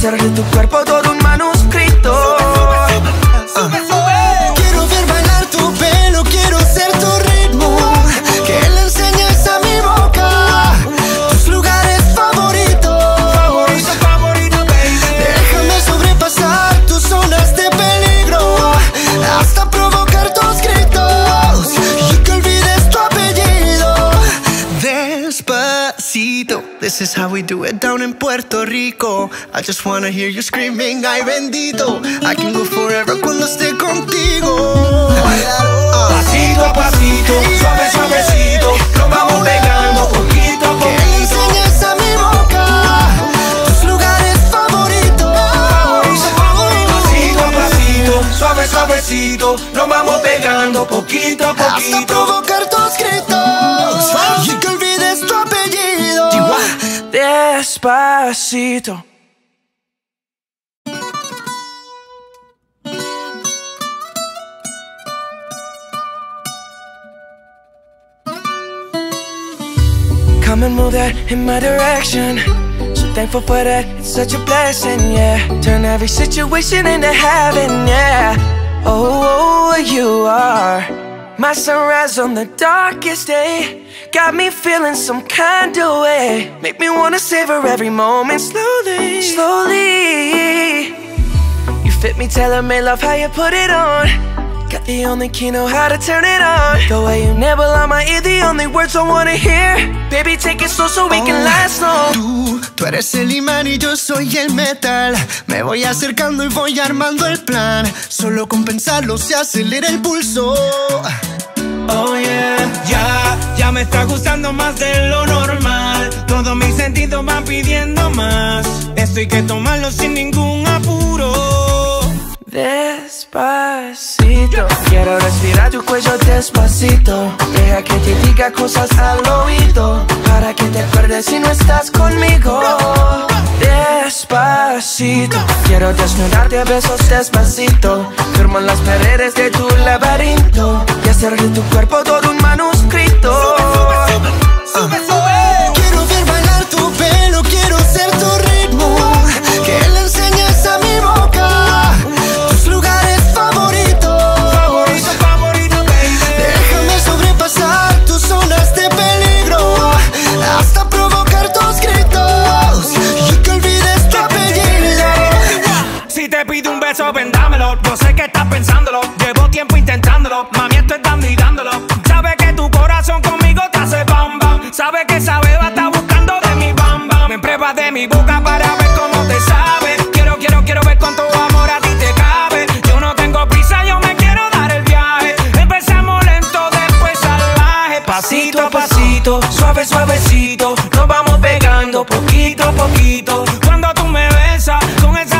Hacer de tu cuerpo todo un manuscrito. Quiero down in Puerto Rico. I just wanna hear you screaming, ay bendito. I can go forever cuando esté contigo. Pasito a pasito, suave, suavecito. Nos vamos pegando poquito a Que poquito. enseñes a mi boca tus lugares favoritos. Pasito a pasito, suave, suavecito. Nos vamos pegando poquito a Hasta poquito. provocar tus Despacito. Come and move that in my direction. So thankful for that, it's such a blessing, yeah. Turn every situation into heaven, yeah. Oh, oh, oh you are my sunrise on the darkest day. Got me feeling some kind of way. Make me wanna savor every moment slowly, slowly. You fit me, telling me love how you put it on. Got the only key, know how to turn it on. The way you nibble on my ear, the only words I wanna hear. Baby, take it slow so we can oh, last long. Tú, tú eres el imán y yo soy el metal. Me voy acercando y voy armando el plan. Solo con pensarlo se acelera el pulso. Oh yeah, ya, ya me está gustando más de lo normal. Todos mis sentidos van pidiendo más. Esto hay que tomarlo sin ningún apuro. Despacito, quiero respirar tu cuello despacito. Deja que te diga cosas al oído. Para que te acuerdes si no estás conmigo. Despacito. Quiero desnudarte a besos despacito. Firmo en las paredes de tu laberinto y hacer de tu cuerpo todo un manuscrito. Sube, tiempo intentándolo. Mami, esto es dando y dándolo. Sabe que tu corazón conmigo te hace bam bam. Sabe que esa beba está buscando de mi bam bam. Me pruebas de mi boca para ver cómo te sabe. Quiero, quiero, quiero ver cuánto amor a ti te cabe. Yo no tengo prisa, yo me quiero dar el viaje. Empezamos lento, después salvaje. Pasito a pasito, suave, suavecito, nos vamos pegando poquito a poquito. Cuando tú me besas con esa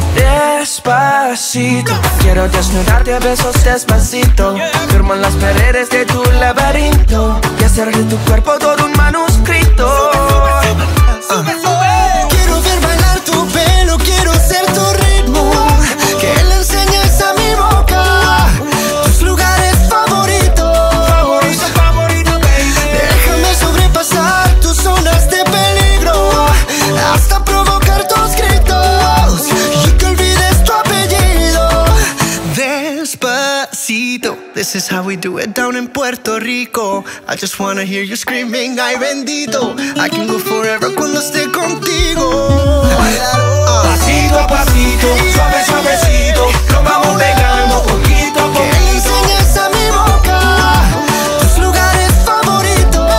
Despacito, quiero desnudarte a besos despacito. Firmo en las paredes de tu laberinto y hacer de tu cuerpo todo un manuscrito. This is how we do it down in Puerto Rico. I just wanna hear you screaming, ay bendito. I can go forever cuando esté contigo. Pasito a pasito, suave, suavecito, nos vamos pegando poquito a Que le poquito. enseñes a mi boca tus lugares favoritos.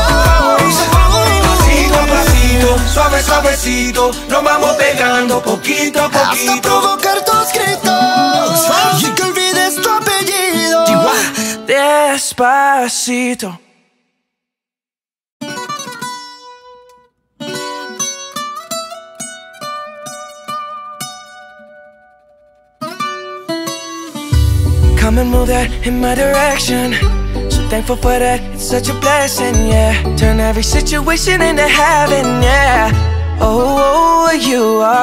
Pasito a pasito, suave, suavecito, nos vamos pegando poquito a Hasta poquito. provocar Despacito. Come and move that in my direction. So thankful for that, it's such a blessing, yeah. Turn every situation into heaven, yeah. Oh, oh, oh you are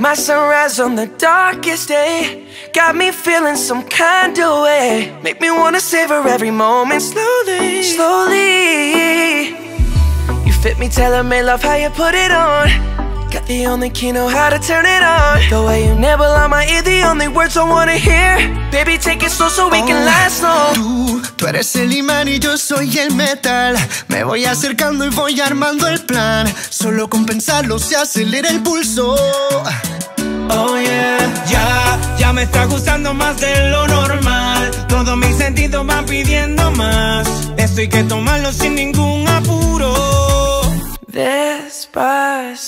my sunrise on the darkest day. Got me feeling some kind of way. Make me wanna savor every moment slowly, slowly. You fit me, tailor made love, how you put it on. Got the only key, know how to turn it on. The way you nibble on my ear, the only words I wanna hear. Baby, take it slow so we can last long. Tú, tú eres el imán y yo soy el metal. Me voy acercando y voy armando el plan. Solo con pensarlo se acelera el pulso. Oh yeah, ya, ya me está gustando más de lo normal. Todos mis sentidos van pidiendo más. Esto hay que tomarlo sin ningún apuro. Despacito,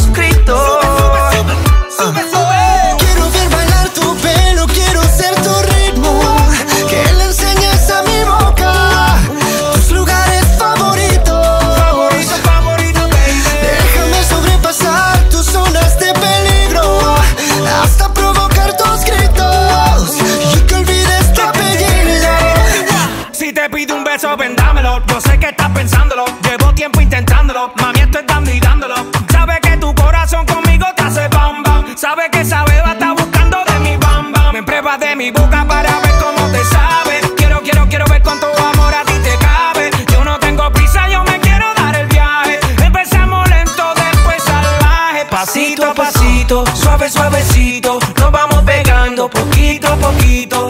Para ver cómo te sabe. Quiero, quiero, quiero ver cuánto amor a ti te cabe. Yo no tengo prisa, yo me quiero dar el viaje. Empezamos lento, después salvaje. Pasito a pasito, suave, suavecito, nos vamos pegando poquito a poquito.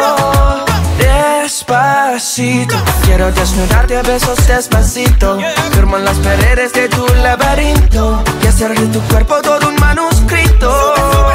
despacito. Quiero desnudarte a besos despacito. Firmo en las paredes de tu laberinto Y hacer de tu cuerpo todo un manuscrito.